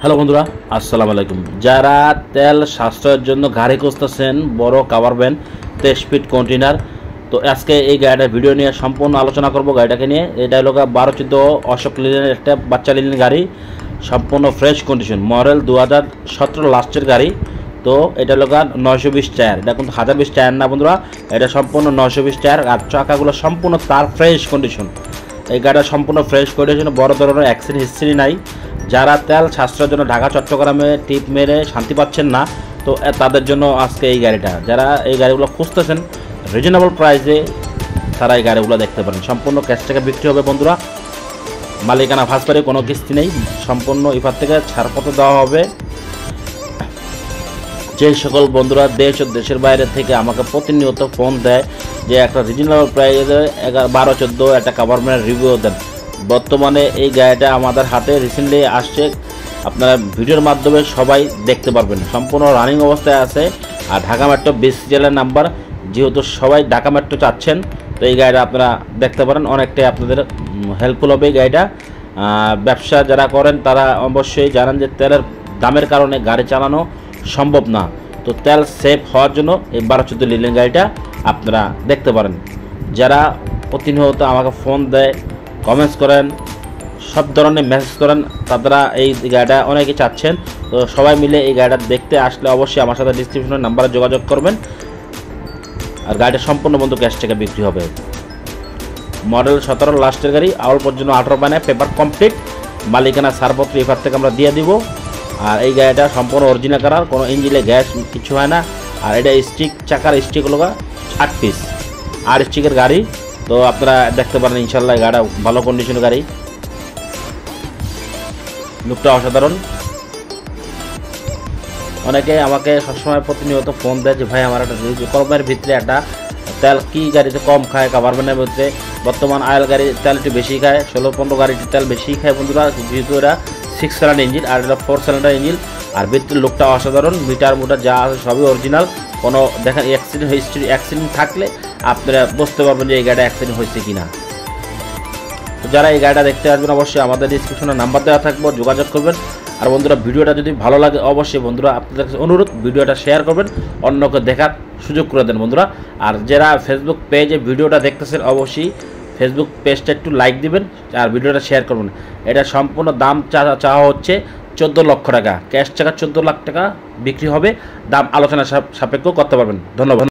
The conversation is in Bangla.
হ্যালো বন্ধুরা, আসসালামু আলাইকুম। যারা তেল সাশ্রয়ের জন্য গাড়ি খুঁজতেছেন, বড় কাভার ভ্যান তেইশ ফিট কন্টেনার তো আজকে এই গাড়িটার ভিডিও নিয়ে সম্পূর্ণ আলোচনা করব গাড়িটাকে নিয়ে। এটা হলো বারো চোদ্দ অশোক লিনের একটা বাচ্চা লিনের গাড়ি, সম্পূর্ণ ফ্রেশ কন্ডিশন মডেল দু হাজার সতেরো লাস্টের গাড়ি। তো এটা হলো নয়শো বিশ টায়ার। এটা কিন্তু হাজার বিশ টায়ার না বন্ধুরা, এটা সম্পূর্ণ নয়শো বিশ টায়ার আর চাকাগুলো সম্পূর্ণ তার ফ্রেশ কন্ডিশন এই গাড়িটা সম্পূর্ণ ফ্রেশ কন্ডিশন বড় ধরনের অ্যাক্সিডেন্ট হিস্ট্রি নাই। যারা তেল সাশ্রয়ের জন্য ঢাকা, চট্টগ্রামে টিপ মেরে শান্তি পাচ্ছেন না, তো তাদের জন্য আজকে এই গাড়িটা। যারা এই গাড়িগুলো খুঁজতেছেন রিজনেবল প্রাইসে তারা এই গাড়িগুলো দেখতে পারেন। সম্পূর্ণ ক্যাশ টাকা বিক্রি হবে বন্ধুরা। মালিকানা ফাঁসপারে কোনো কিস্তি নেই। সম্পূর্ণ ইফার থেকে ছাড়পত্র দেওয়া হবে। যে সকল বন্ধুরা দেশ ও দেশের বাইরে থেকে আমাকে প্রতিনিয়ত ফোন দেয় যে একটা রিজনেবল প্রাইসে এগারো, বারো, চোদ্দ একটা গভর্নমেন্ট রিভিউ দেন। বর্তমানে এই গাড়িটা আমাদের হাতে রিসেন্টলি আসছে। আপনারা ভিডিওর মাধ্যমে সবাই দেখতে পারবেন। সম্পূর্ণ রানিং অবস্থায় আছে। আর ঢাকা মেট্রো বিশ জেলার নাম্বার যেহেতু সবাই ঢাকা মেট্রো চাচ্ছেন, তো এই গাড়িটা আপনারা দেখতে পারেন। অনেকটাই আপনাদের হেল্পফুল হবে এই গাড়িটা। ব্যবসা যারা করেন, তারা অবশ্যই জানেন যে তেলের দামের কারণে গাড়ি চালানো সম্ভব না। তো তেল সেভ হওয়ার জন্য এই বারো চোদ্দ লিলেন গাড়িটা আপনারা দেখতে পারেন। যারা প্রতিনিয়ত আমাকে ফোন দেয় কমেন্টস করেন, সব ধরনের মেসেজ করেন, তারা এই গাড়িটা অনেকে চাচ্ছেন। তো সবাই মিলে এই গাড়িটা দেখতে আসলে অবশ্যই আমার সাথে ডিসক্রিপশনের নাম্বারে যোগাযোগ করবেন। আর গাড়িটা সম্পূর্ণ বন্ধু ক্যাশ টাকা বিক্রি হবে। মডেল সতেরো লাস্টের গাড়ি, আউল পর্যন্ত আঠারো বানায় পেপার কমপ্লিট মালিকানা সারপত্র এবার থেকে আমরা দিয়ে দিব। আর এই গাড়িটা সম্পূর্ণ অরিজিনাল কালার কোনো ইঞ্জিনে গ্যাস কিছু হয় না। আর এটা স্টিক চাকার স্টিক হলো আট পিস আর স্টিকের গাড়ি তো আপনারা দেখতে পারেন ইনশাল্লাহ গাড়িটা ভালো কন্ডিশনের গাড়ি। লুকটা অসাধারণ। অনেকে আমাকে সবসময় প্রতিনিয়ত ফোন দেয় যে, ভাই, আমার একটা কমের ভিতরে একটা তেল কি গাড়িতে কম খায় গভর্নমেন্টের মধ্যে বর্তমান আয়েল গাড়ি তেল একটু বেশি খায়, ষোলো পনেরো গাড়িতে তেল বেশি খায় বন্ধুরা, যেহেতু এটা সিক্স সিলিন্ডার ইঞ্জিন আর এটা ফোর সিলিন্ডার ইঞ্জিন আর ভিতরে লোকটা অসাধারণ, মিটার মোটার যা আছে সবই অরিজিনাল কোনো দেখেন অ্যাক্সিডেন্ট হিস্ট্রি অ্যাক্সিডেন্ট থাকলে আপনারা বুঝতে পারবেন যে এই গাড়িটা অ্যাক্সিডেন্ট হয়েছে কি না যারা এই গাড়িটা দেখতে আসবেন, অবশ্যই আমাদের ডিসক্রিপশনে নাম্বার দেওয়া থাকবে, যোগাযোগ করবেন। আর বন্ধুরা, ভিডিওটা যদি ভালো লাগে, অবশ্যই বন্ধুরা, আপনাদের কাছে অনুরোধ, ভিডিওটা শেয়ার করবেন, অন্যকে দেখার সুযোগ করে দেন বন্ধুরা। আর যারা ফেসবুক পেজে ভিডিওটা দেখতেছেন, অবশ্যই ফেসবুক পেজটা একটু লাইক দিবেন, আর ভিডিওটা শেয়ার করবেন। এটা সম্পূর্ণ দাম চা- চাওয়া হচ্ছে চোদ্দ লক্ষ টাকা। ক্যাশ টাকা চোদ্দ লাখ টাকা বিক্রি হবে। দাম আলোচনা সাপেক্ষ করতে পারবেন। ধন্যবাদ।